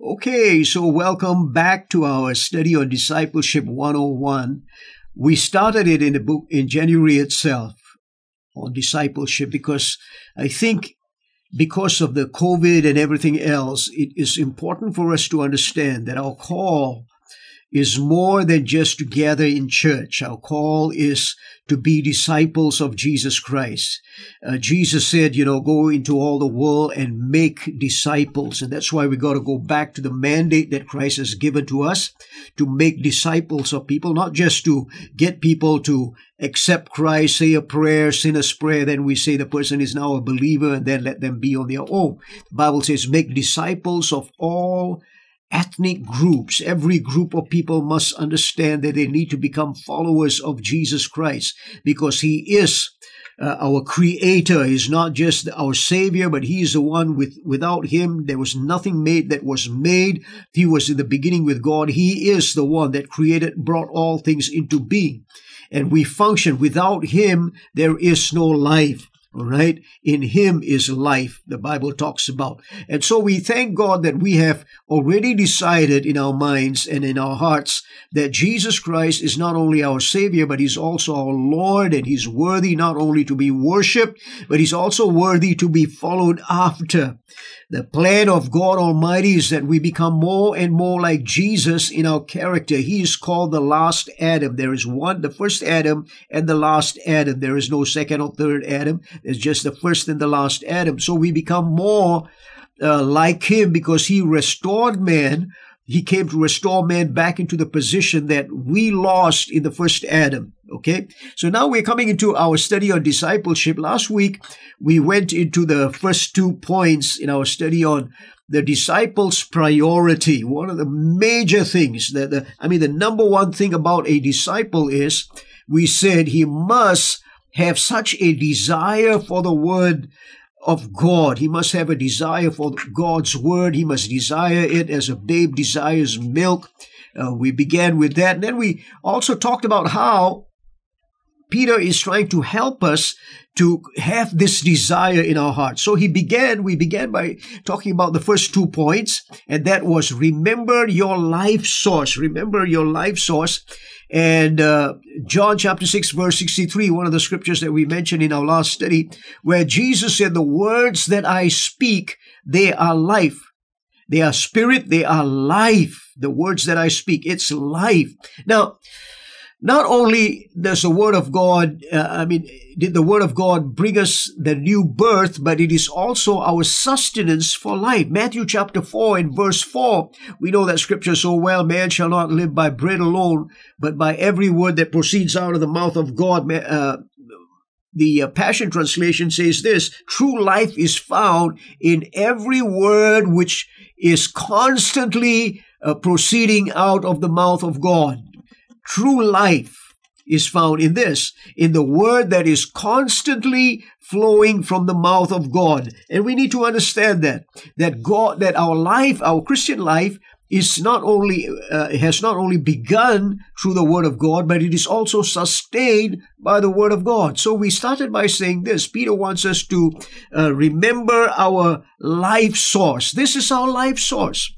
Okay, so welcome back to our study on Discipleship 101. We started it in the book in January itself on discipleship because I think because of the COVID and everything else, it is important for us to understand that our call is more than just to gather in church. Our call is to be disciples of Jesus Christ. Uh, Jesus said, you know, go into all the world and make disciples. And that's why we got to go back to the mandate that Christ has given to us to make disciples of people, not just to get people to accept Christ, say a prayer, sinner's prayer, then we say the person is now a believer and then let them be on their own. The Bible says, make disciples of all ethnic groups, every group of people must understand that they need to become followers of Jesus Christ because He is uh, our creator. Is not just our savior but he is the one with without him there was nothing made that was made. He was in the beginning with god. He is the one that created brought all things into being. And we function without him there is no life right. In him is life, the Bible talks about. And so we thank God that we have already decided in our minds and in our hearts that Jesus Christ is not only our Savior, but He's also our Lord, and He's worthy not only to be worshiped, but He's also worthy to be followed after. The plan of God Almighty is that we become more and more like Jesus in our character. He is called the last Adam. There is one, the first Adam and the last Adam. There is no second or third Adam. There's just the first and the last Adam. So we become more uh, like him because he restored man he came to restore man back into the position that we lost in the first Adam. Okay. So now we're coming into our study on discipleship. Last week, we went into the first two points in our study on the disciples' priority. One of the major things that the, I mean, the number one thing about a disciple is we said he must have such a desire for the word of God. He must have a desire for God's word. He must desire it as a babe desires milk. Uh, we began with that. And then we also talked about how Peter is trying to help us to have this desire in our hearts. So he began, we began by talking about the first two points, and that was remember your life source. Remember your life source. And uh, John chapter 6, verse 63, one of the scriptures that we mentioned in our last study, where Jesus said, The words that I speak, they are life. They are spirit, they are life. The words that I speak, it's life. Now, not only does the word of God, uh, I mean, did the word of God bring us the new birth, but it is also our sustenance for life. Matthew chapter 4 and verse 4, we know that scripture so well, man shall not live by bread alone, but by every word that proceeds out of the mouth of God. Uh, the uh, Passion Translation says this, true life is found in every word which is constantly uh, proceeding out of the mouth of God. True life is found in this, in the word that is constantly flowing from the mouth of God. And we need to understand that, that God, that our life, our Christian life, is not only uh, has not only begun through the word of God, but it is also sustained by the word of God. So we started by saying this. Peter wants us to uh, remember our life source. This is our life source.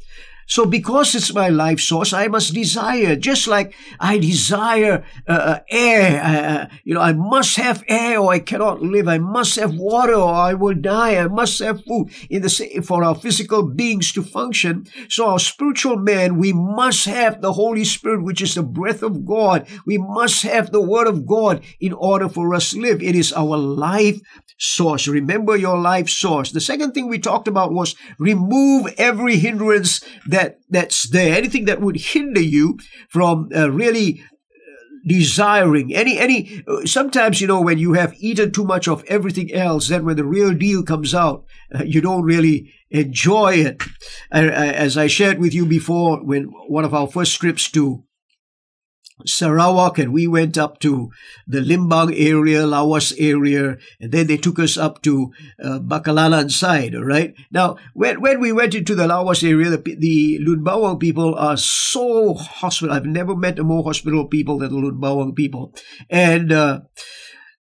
So because it's my life source, I must desire, just like I desire uh, uh air. Uh, uh, you know, I must have air or I cannot live. I must have water or I will die. I must have food in the for our physical beings to function. So our spiritual man, we must have the Holy Spirit, which is the breath of God. We must have the Word of God in order for us to live. It is our life source. Remember your life source. The second thing we talked about was remove every hindrance that that's there. Anything that would hinder you from uh, really uh, desiring any any uh, sometimes you know when you have eaten too much of everything else then when the real deal comes out uh, you don't really enjoy it uh, as i shared with you before when one of our first trips to Sarawak and we went up to the Limbang area, Lawas area, and then they took us up to uh, side, all right? Now, when, when we went into the Lawas area, the, the Lunbawang people are so hospitable. I've never met a more hospitable people than the Lunbawang people. And uh,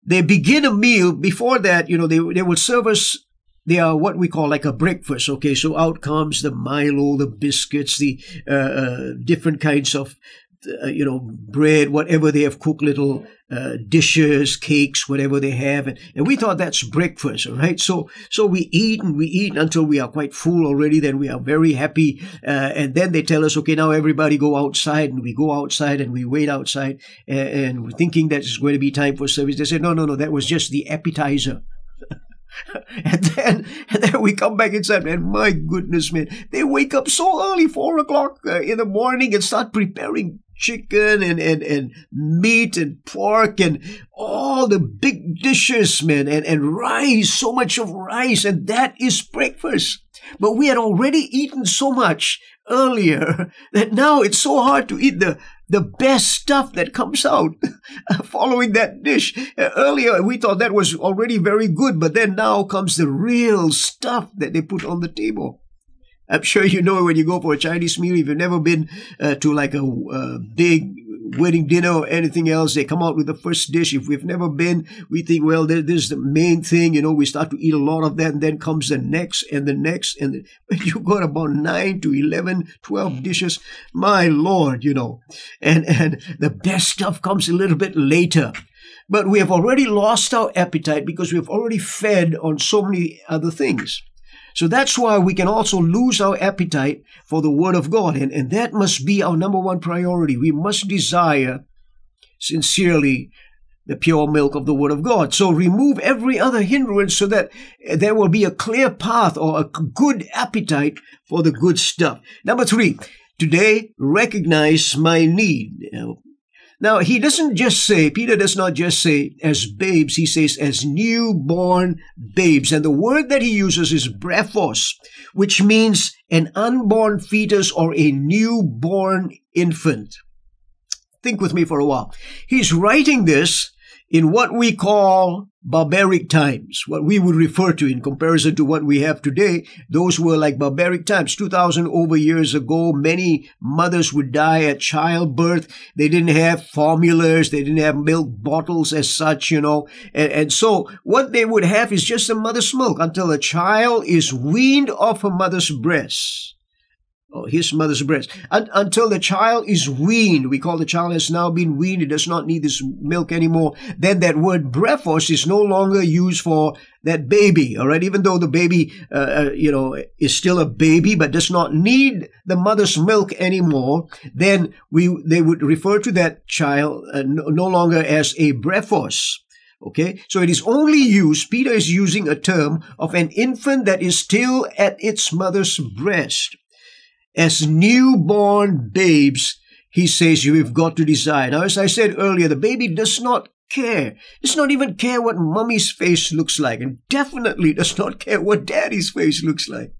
they begin a meal. Before that, you know, they, they will serve us they are what we call like a breakfast. Okay, so out comes the Milo, the biscuits, the uh, uh, different kinds of uh, you know, bread, whatever they have cooked, little uh, dishes, cakes, whatever they have, and, and we thought that's breakfast, all right? So, so we eat and we eat until we are quite full already. Then we are very happy, uh, and then they tell us, okay, now everybody go outside, and we go outside and we wait outside, and, and we're thinking that it's going to be time for service. They said, no, no, no, that was just the appetizer. and then and then we come back inside and my goodness man they wake up so early four o'clock uh, in the morning and start preparing chicken and, and, and meat and pork and all the big dishes, man, and, and rice, so much of rice, and that is breakfast. But we had already eaten so much earlier that now it's so hard to eat the the best stuff that comes out following that dish. Uh, earlier, we thought that was already very good, but then now comes the real stuff that they put on the table. I'm sure you know when you go for a Chinese meal, if you've never been uh, to like a, big wedding dinner or anything else, they come out with the first dish. If we've never been, we think, well, this is the main thing. You know, we start to eat a lot of that, and then comes the next and the next. And when you got about 9 to 11, 12 dishes, my Lord, you know. And, and the best stuff comes a little bit later. But we have already lost our appetite because we have already fed on so many other things. So that's why we can also lose our appetite for the Word of God. And, and that must be our number one priority. We must desire sincerely the pure milk of the Word of God. So remove every other hindrance so that there will be a clear path or a good appetite for the good stuff. Number three, today recognize my need. Now, he doesn't just say, Peter does not just say as babes, he says as newborn babes. And the word that he uses is brephos, which means an unborn fetus or a newborn infant. Think with me for a while. He's writing this in what we call barbaric times, what we would refer to in comparison to what we have today, those were like barbaric times. 2000 over years ago, many mothers would die at childbirth. They didn't have formulas. They didn't have milk bottles as such, you know. And, and so what they would have is just a mother's milk until a child is weaned off her mother's breast or his mother's breast And, until the child is weaned. We call the child has now been weaned. It does not need this milk anymore. Then that word brephos is no longer used for that baby. All right. Even though the baby, uh, uh, you know, is still a baby, but does not need the mother's milk anymore, then we, they would refer to that child uh, no, no longer as a brephos. Okay, so it is only used, Peter is using a term of an infant that is still at its mother's breast as newborn babes, he says you've got to decide. Now, as I said earlier, the baby does not care. Does not even care what mommy's face looks like, and definitely does not care what daddy's face looks like.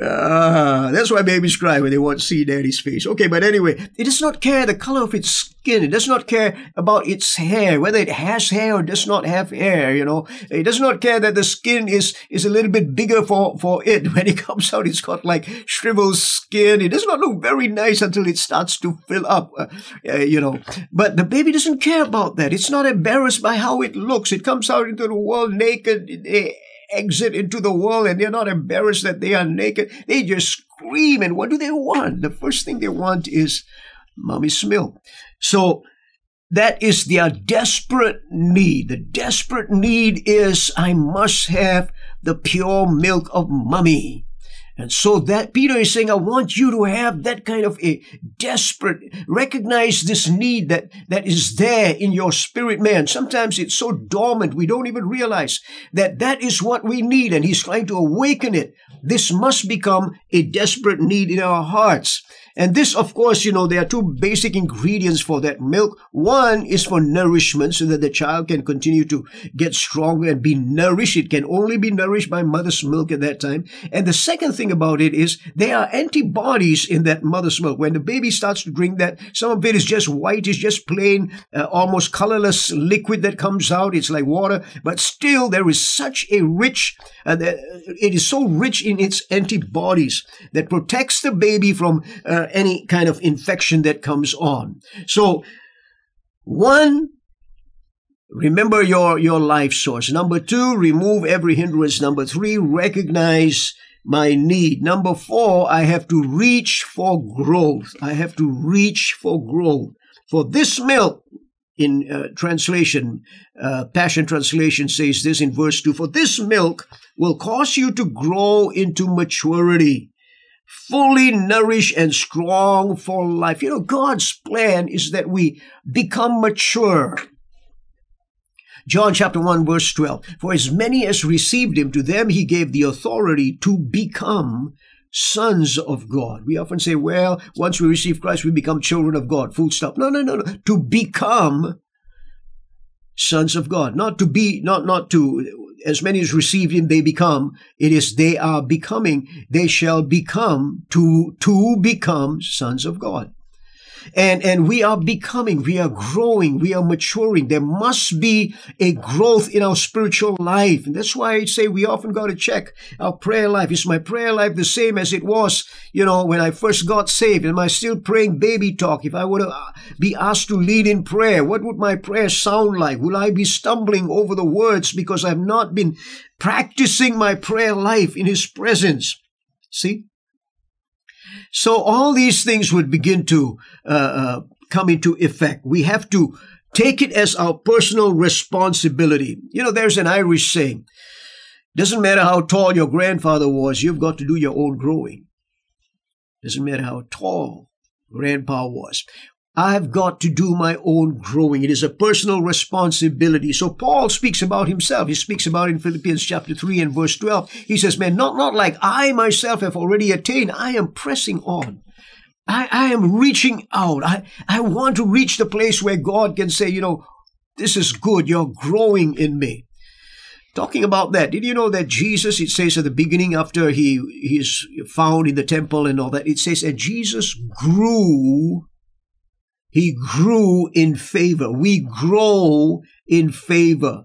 Ah, that's why babies cry when they want to see daddy's face. Okay, but anyway, it does not care the color of its skin. It does not care about its hair, whether it has hair or does not have hair, you know. It does not care that the skin is, is a little bit bigger for, for it. When it comes out, it's got like shriveled skin. It does not look very nice until it starts to fill up, uh, uh, you know. But the baby doesn't care about that. It's not embarrassed by how it looks. It comes out into the world naked exit into the world and they're not embarrassed that they are naked. They just scream. And what do they want? The first thing they want is mommy's milk. So that is their desperate need. The desperate need is I must have the pure milk of mommy. And so that Peter is saying, I want you to have that kind of a desperate, recognize this need that, that is there in your spirit man. Sometimes it's so dormant, we don't even realize that that is what we need. And he's trying to awaken it. This must become a desperate need in our hearts. And this, of course, you know, there are two basic ingredients for that milk. One is for nourishment so that the child can continue to get stronger and be nourished. It can only be nourished by mother's milk at that time. And the second thing about it is there are antibodies in that mother's milk. When the baby starts to drink that, some of it is just white, it's just plain, uh, almost colorless liquid that comes out. It's like water, but still there is such a rich, uh, it is so rich in its antibodies that protects the baby from uh, any kind of infection that comes on. So, one Remember your, your life source. Number two, remove every hindrance. Number three, recognize my need. Number four, I have to reach for growth. I have to reach for growth. For this milk, in uh, translation, uh, Passion Translation says this in verse 2 For this milk will cause you to grow into maturity, fully nourished and strong for life. You know, God's plan is that we become mature. John chapter 1 verse 12. For as many as received him, to them he gave the authority to become sons of God. We often say, well, once we receive Christ, we become children of God. Full stop. No, no, no, no. To become sons of God. Not to be, not, not to, as many as receive him, they become. It is they are becoming. They shall become to, to become sons of God and and we are becoming we are growing we are maturing. There must be a growth in our spiritual life. And that's why i say we often got to check our prayer life. Is my prayer life the same as it was you know when i first got saved? Am i still praying baby talk? If i were to uh, be asked to lead in prayer what would my prayer sound like? Will i be stumbling over the words because i've not been practicing my prayer life in his presence? See so all these things would begin to uh, uh, come into effect. We have to take it as our personal responsibility. You know, there's an Irish saying, doesn't matter how tall your grandfather was, you've got to do your own growing. Doesn't matter how tall grandpa was. I've got to do my own growing. It is a personal responsibility. So Paul speaks about himself. He speaks about in Philippians chapter 3 and verse 12. He says, man, not, not like I myself have already attained. I am pressing on. I, I am reaching out. I, I want to reach the place where God can say, you know, this is good. You're growing in me. Talking about that, did you know that Jesus, it says at the beginning after he, he is found in the temple and all that, it says, and Jesus grew he grew in favor. We grow in favor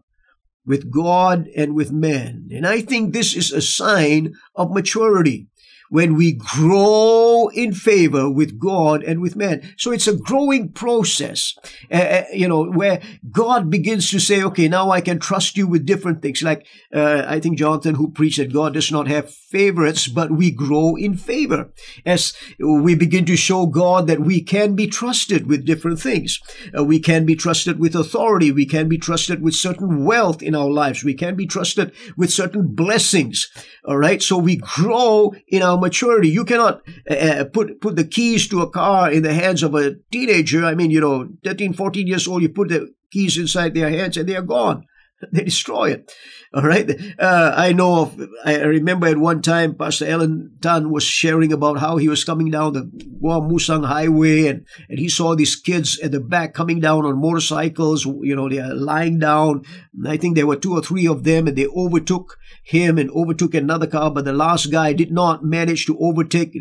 with God and with man. And I think this is a sign of maturity when we grow in favor with God and with man. So it's a growing process, uh, you know, where God begins to say, okay, now I can trust you with different things. Like, uh, I think Jonathan, who preached that God does not have favorites, but we grow in favor as we begin to show God that we can be trusted with different things. Uh, we can be trusted with authority. We can be trusted with certain wealth in our lives. We can be trusted with certain blessings. All right. So we grow in our maturity. You cannot uh, put, put the keys to a car in the hands of a teenager. I mean, you know, 13, 14 years old, you put the keys inside their hands and they are gone. They destroy it. All right. Uh, I know of, I remember at one time, Pastor Ellen Tan was sharing about how he was coming down the Gua Musang Highway and, and he saw these kids at the back coming down on motorcycles. You know, they are lying down. I think there were two or three of them and they overtook him and overtook another car, but the last guy did not manage to overtake,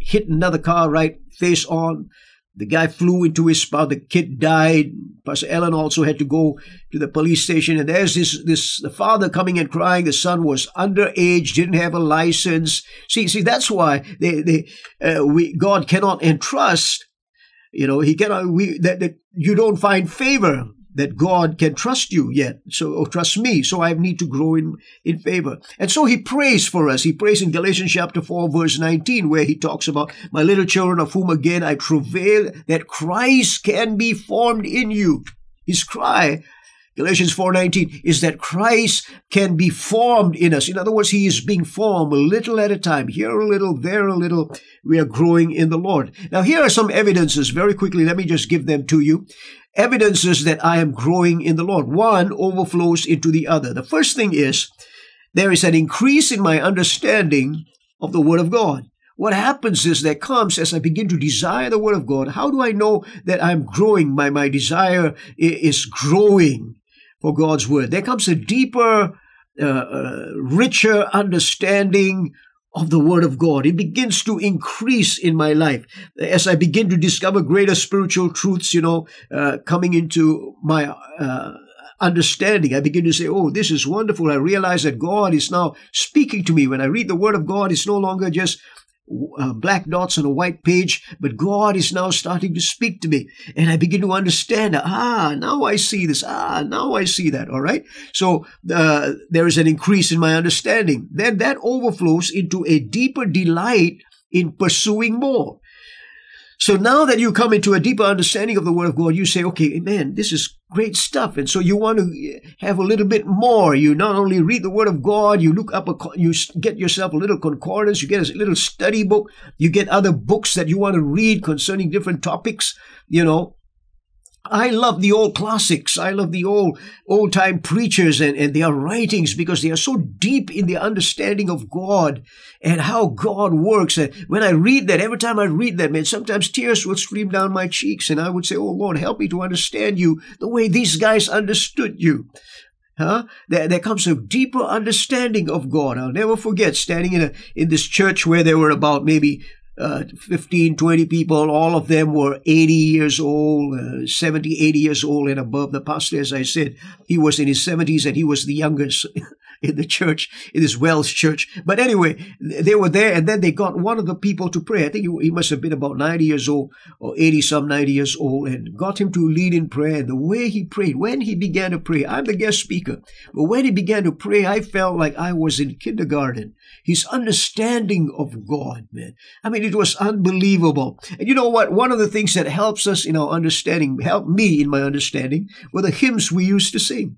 hit another car right face on. The guy flew into his spout. The kid died. Pastor Ellen also had to go to the police station. And there's this, this, the father coming and crying. The son was underage, didn't have a license. See, see, that's why they, they, uh, we, God cannot entrust, you know, he cannot, we, that, that you don't find favor that God can trust you yet, so or trust me. So I need to grow in, in favor. And so he prays for us. He prays in Galatians chapter 4, verse 19, where he talks about my little children of whom again I travail that Christ can be formed in you. His cry Galatians 4:19 is that Christ can be formed in us. In other words, he is being formed a little at a time. Here a little, there a little. We are growing in the Lord. Now here are some evidences very quickly. Let me just give them to you. Evidences that I am growing in the Lord. One overflows into the other. The first thing is there is an increase in my understanding of the word of God. What happens is that comes as I begin to desire the word of God. How do I know that I'm growing? My, my desire is growing for God's word. There comes a deeper, uh, uh, richer understanding of the Word of God. It begins to increase in my life as I begin to discover greater spiritual truths, you know, uh, coming into my uh, understanding. I begin to say, oh, this is wonderful. I realize that God is now speaking to me. When I read the Word of God, it's no longer just uh, black dots on a white page, but God is now starting to speak to me. And I begin to understand, ah, now I see this. Ah, now I see that. All right. So uh, there is an increase in my understanding. Then that overflows into a deeper delight in pursuing more. So now that you come into a deeper understanding of the Word of God, you say, okay, man, this is great stuff. And so you want to eh, have a little bit more. You not only read the Word of God, you look up, a, you get yourself a little concordance, you get a little study book, you get other books that you want to read concerning different topics, you know. I love the old classics. I love the old old time preachers and, and their writings because they are so deep in their understanding of God and how God works. And when I read that, every time I read that, man, sometimes tears will stream down my cheeks and I would say, Oh Lord, help me to understand you the way these guys understood you. Huh? There, there comes a deeper understanding of God. I'll never forget standing in a, in this church where there were about maybe uh, 15, 20 people. All of them were 80 years old, uh, 70, 80 years old and above. The pastor, as I said, he was in his 70s and he was the youngest in the church, in this Welsh church. But anyway, they were there and then they got one of the people to pray. I think he, he must have been about 90 years old or 80 some 90 years old and got him to lead in prayer. And the way he prayed, when he began to pray, I'm the guest speaker, but when he began to pray, I felt like I was in kindergarten. His understanding of God, man. I mean, it was unbelievable. And you know what? One of the things that helps us in our understanding, helped me in my understanding, were the hymns we used to sing.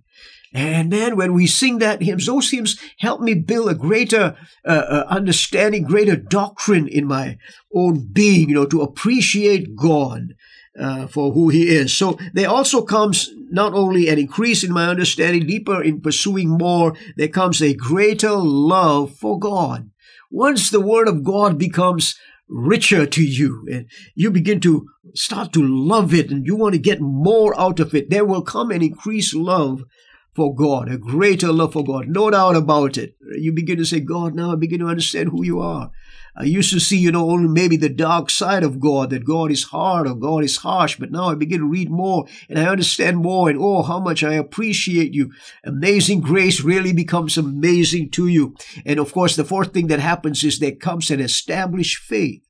And then when we sing that hymns, those hymns help me build a greater uh, uh, understanding, greater doctrine in my own being, you know, to appreciate God uh, for who He is. So there also comes not only an increase in my understanding, deeper in pursuing more, there comes a greater love for God. Once the Word of God becomes richer to you and you begin to start to love it and you want to get more out of it, there will come an increased love for God, a greater love for God. No doubt about it. You begin to say, God, now I begin to understand who you are. I used to see, you know, only maybe the dark side of God, that God is hard or God is harsh, but now I begin to read more and I understand more and oh, how much I appreciate you. Amazing grace really becomes amazing to you. And of course, the fourth thing that happens is there comes an established faith.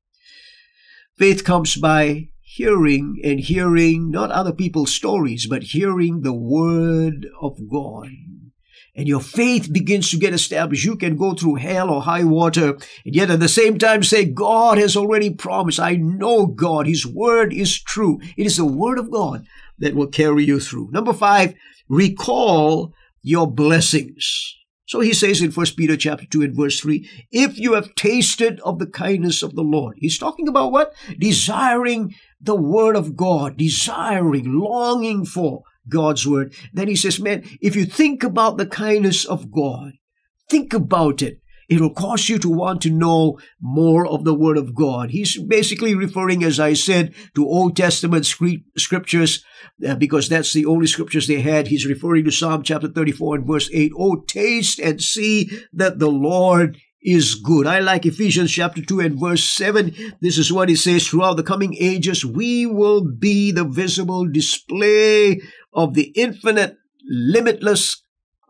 Faith comes by hearing and hearing not other people's stories, but hearing the word of God. And your faith begins to get established. You can go through hell or high water, and yet at the same time say, God has already promised. I know God. His word is true. It is the word of God that will carry you through. Number five, recall your blessings. So he says in 1 Peter chapter 2 and verse 3, if you have tasted of the kindness of the Lord. He's talking about what? Desiring the word of God, desiring, longing for God's word. Then he says, man, if you think about the kindness of God, think about it. It will cause you to want to know more of the Word of God. He's basically referring, as I said, to Old Testament scriptures uh, because that's the only scriptures they had. He's referring to Psalm chapter 34 and verse 8. Oh, taste and see that the Lord is good. I like Ephesians chapter 2 and verse 7. This is what it says throughout the coming ages, we will be the visible display of the infinite, limitless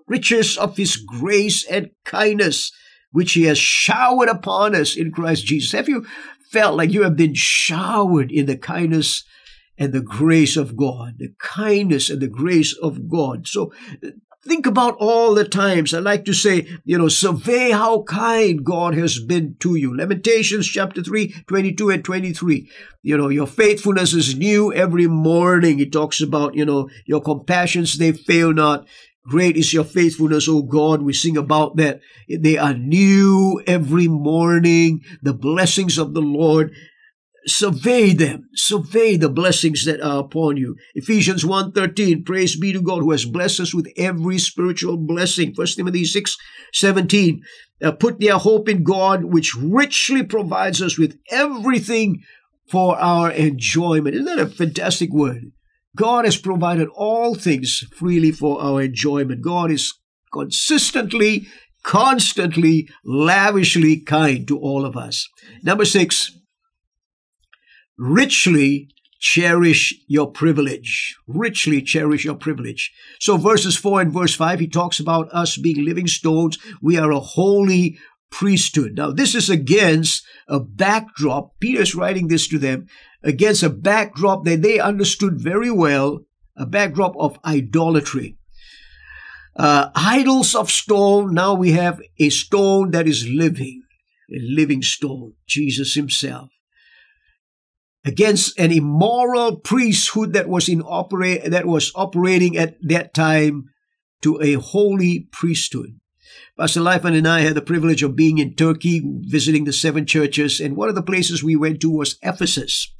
riches of his grace and kindness which he has showered upon us in Christ Jesus. Have you felt like you have been showered in the kindness and the grace of God? The kindness and the grace of God. So think about all the times. I like to say, you know, survey how kind God has been to you. Lamentations chapter 3, 22 and 23. You know, your faithfulness is new every morning. It talks about, you know, your compassions, they fail not. Great is your faithfulness, O God. We sing about that. They are new every morning. The blessings of the Lord. Survey them. Survey the blessings that are upon you. Ephesians 1.13, praise be to God who has blessed us with every spiritual blessing. 1 Timothy 6, 17, uh, put their hope in God, which richly provides us with everything for our enjoyment. Isn't that a fantastic word? God has provided all things freely for our enjoyment. God is consistently, constantly, lavishly kind to all of us. Number six, richly cherish your privilege. Richly cherish your privilege. So verses 4 and verse 5, he talks about us being living stones. We are a holy priesthood. Now, this is against a backdrop. Peter's writing this to them against a backdrop that they understood very well, a backdrop of idolatry. Uh, idols of stone, now we have a stone that is living, a living stone, Jesus himself. Against an immoral priesthood that was in operate that was operating at that time to a holy priesthood. Pastor Lyfan and I had the privilege of being in Turkey, visiting the seven churches, and one of the places we went to was Ephesus.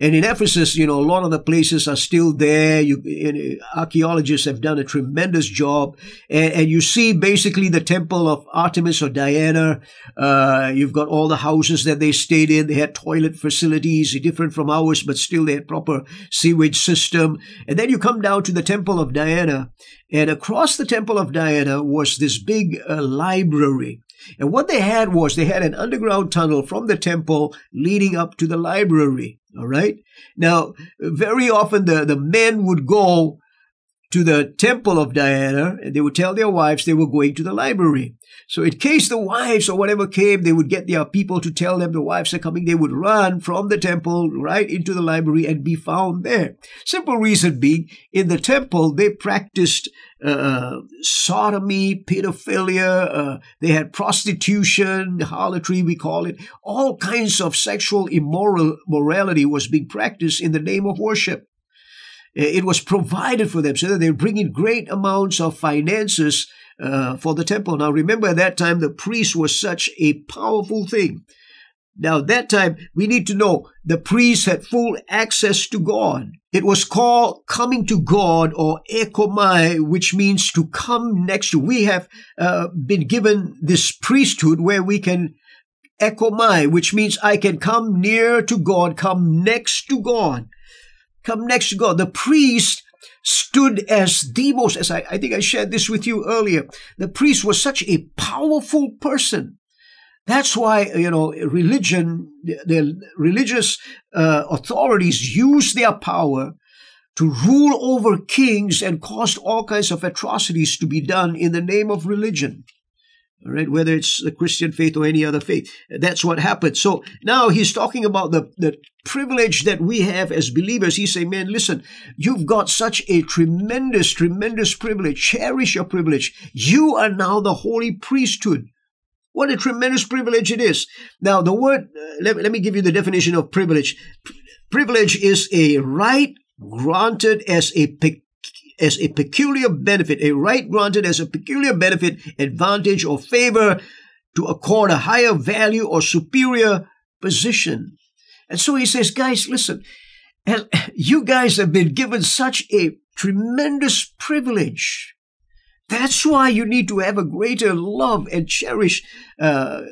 And in Ephesus, you know, a lot of the places are still there. You, archaeologists have done a tremendous job. And, and, you see basically the temple of Artemis or Diana. Uh, you've got all the houses that they stayed in. They had toilet facilities, different from ours, but still they had proper sewage system. And then you come down to the temple of Diana. And across the temple of Diana was this big uh, library. And what they had was they had an underground tunnel from the temple leading up to the library. All right. Now, very often the, the men would go to the temple of Diana and they would tell their wives they were going to the library. So in case the wives or whatever came, they would get their people to tell them the wives are coming. They would run from the temple right into the library and be found there. Simple reason being, in the temple, they practiced uh, sodomy, pedophilia, uh, they had prostitution, harlotry, we call it. All kinds of sexual immoral morality was being practiced in the name of worship. It was provided for them so that they bring in great amounts of finances uh, for the temple. Now, remember at that time, the priest was such a powerful thing. Now, that time, we need to know the priest had full access to God. It was called coming to God or ekomai, which means to come next to. We have uh, been given this priesthood where we can ekomai, which means I can come near to God, come next to God come next to God. The priest stood as the most, as I, I think I shared this with you earlier. The priest was such a powerful person. That's why, you know, religion, the religious uh, authorities use their power to rule over kings and caused all kinds of atrocities to be done in the name of religion. All right, whether it's the Christian faith or any other faith. That's what happened. So now he's talking about the, the privilege that we have as believers. He's saying, man, listen, you've got such a tremendous, tremendous privilege. Cherish your privilege. You are now the holy priesthood. What a tremendous privilege it is. Now, the word, uh, let, let me give you the definition of privilege. Privilege is a right granted as a as a peculiar benefit, a right granted as a peculiar benefit, advantage, or favor to accord a higher value or superior position. And so he says, guys, listen, you guys have been given such a tremendous privilege. That's why you need to have a greater love and cherish, uh,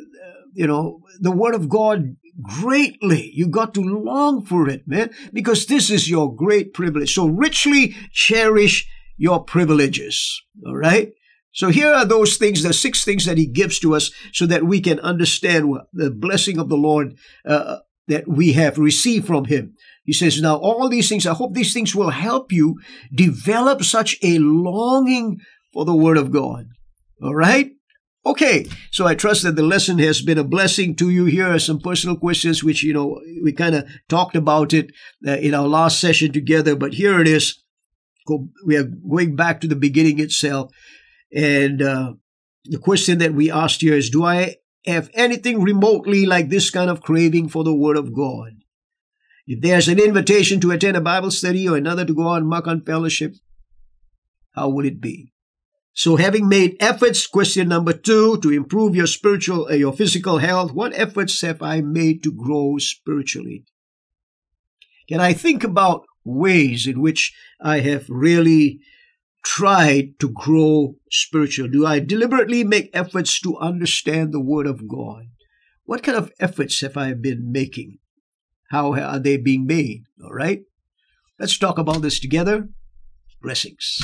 you know, the Word of God greatly. You got to long for it, man, because this is your great privilege. So richly cherish your privileges. All right. So here are those things, the six things that he gives to us so that we can understand the blessing of the Lord uh, that we have received from him. He says, now all these things, I hope these things will help you develop such a longing for the word of God. All right. Okay, so I trust that the lesson has been a blessing to you. Here are some personal questions, which, you know, we kind of talked about it uh, in our last session together, but here it is. We are going back to the beginning itself. And uh, the question that we asked here is Do I have anything remotely like this kind of craving for the Word of God? If there's an invitation to attend a Bible study or another to go on Makan Fellowship, how would it be? So having made efforts, question number two, to improve your spiritual, uh, your physical health, what efforts have I made to grow spiritually? Can I think about ways in which I have really tried to grow spiritual? Do I deliberately make efforts to understand the Word of God? What kind of efforts have I been making? How are they being made? All right. Let's talk about this together. Blessings.